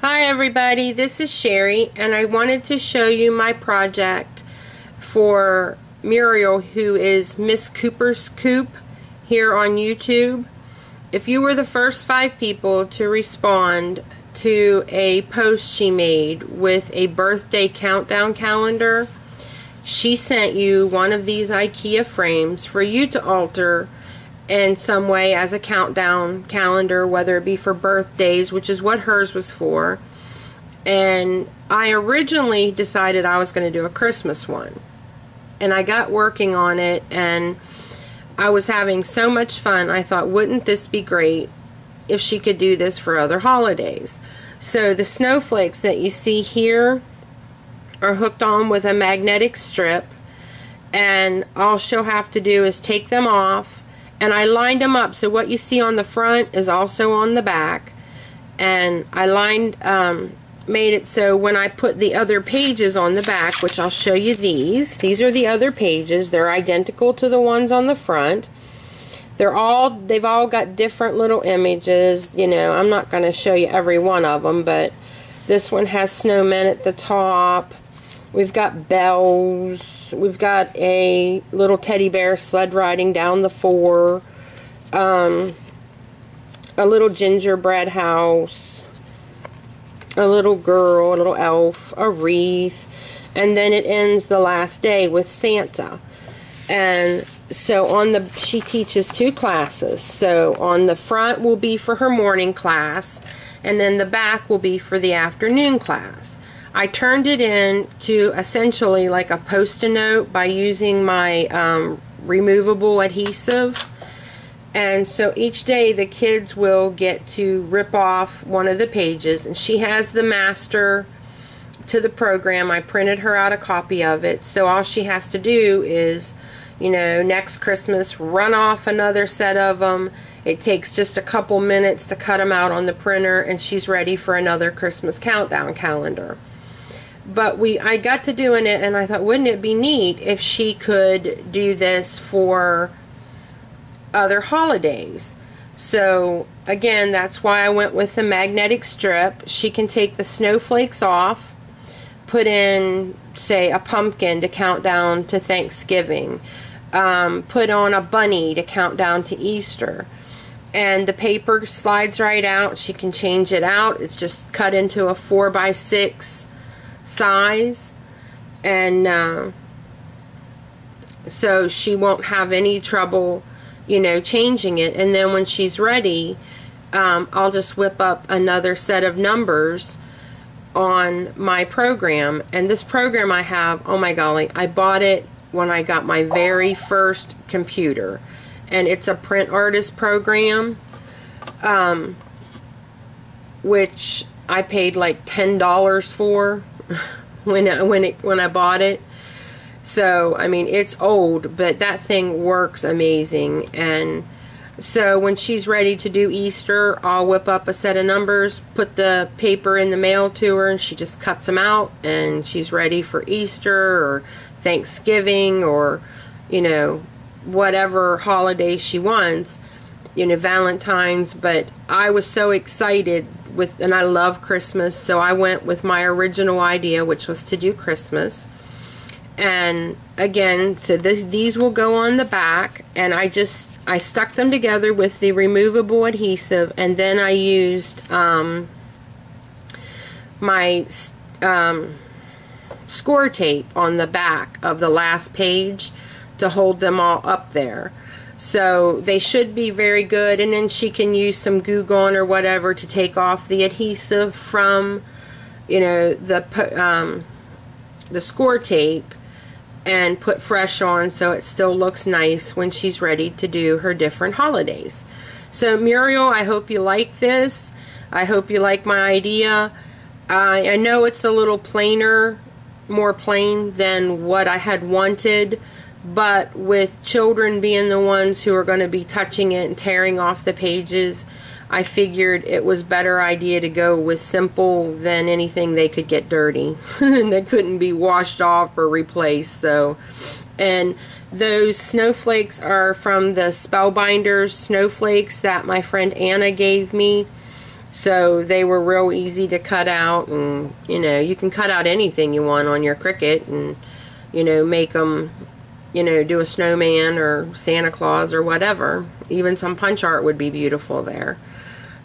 Hi everybody, this is Sherry and I wanted to show you my project for Muriel who is Miss Cooper's Coop here on YouTube. If you were the first five people to respond to a post she made with a birthday countdown calendar, she sent you one of these IKEA frames for you to alter in some way as a countdown calendar, whether it be for birthdays, which is what hers was for. And I originally decided I was going to do a Christmas one. And I got working on it and I was having so much fun. I thought, wouldn't this be great if she could do this for other holidays? So the snowflakes that you see here are hooked on with a magnetic strip and all she'll have to do is take them off and I lined them up. So what you see on the front is also on the back. And I lined um, made it so when I put the other pages on the back which I'll show you these these are the other pages. They're identical to the ones on the front. They're all they've all got different little images. You know I'm not going to show you every one of them but this one has snowmen at the top we've got bells We've got a little teddy bear sled riding down the four. Um, a little gingerbread house. A little girl, a little elf, a wreath. And then it ends the last day with Santa. And so on the, she teaches two classes. So on the front will be for her morning class. And then the back will be for the afternoon class. I turned it in to essentially like a post-it note by using my um, removable adhesive. And so each day the kids will get to rip off one of the pages. And she has the master to the program. I printed her out a copy of it. So all she has to do is, you know, next Christmas, run off another set of them. It takes just a couple minutes to cut them out on the printer and she's ready for another Christmas countdown calendar but we I got to doing it and I thought wouldn't it be neat if she could do this for other holidays? So again that's why I went with the magnetic strip. She can take the snowflakes off put in say a pumpkin to count down to Thanksgiving um, put on a bunny to count down to Easter. And the paper slides right out. She can change it out. It's just cut into a 4 by 6 size and uh, so she won't have any trouble you know changing it. And then when she's ready um, I'll just whip up another set of numbers on my program. And this program I have oh my golly I bought it when I got my very first computer. And it's a print artist program um, which I paid like $10 for when I, when it when I bought it. So I mean it's old, but that thing works amazing. And so when she's ready to do Easter, I'll whip up a set of numbers, put the paper in the mail to her, and she just cuts them out, and she's ready for Easter or Thanksgiving or you know whatever holiday she wants you know Valentine's but I was so excited with and I love Christmas so I went with my original idea which was to do Christmas. And again so this these will go on the back and I just I stuck them together with the removable adhesive and then I used um, my um, score tape on the back of the last page to hold them all up there so they should be very good. And then she can use some Goo Gone or whatever to take off the adhesive from, you know, the um, the score tape and put fresh on so it still looks nice when she's ready to do her different holidays. So Muriel, I hope you like this. I hope you like my idea. I know it's a little plainer, more plain than what I had wanted but with children being the ones who are going to be touching it and tearing off the pages I figured it was better idea to go with simple than anything they could get dirty and that couldn't be washed off or replaced so. And those snowflakes are from the Spellbinders snowflakes that my friend Anna gave me. So they were real easy to cut out and, you know, you can cut out anything you want on your Cricut and, you know, make them, you know, do a snowman or Santa Claus or whatever. Even some punch art would be beautiful there.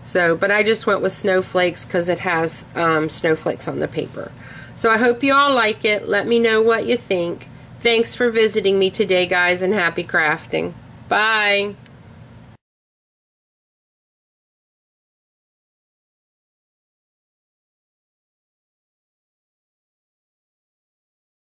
So, but I just went with snowflakes because it has um, snowflakes on the paper. So I hope you all like it. Let me know what you think. Thanks for visiting me today, guys, and happy crafting. Bye.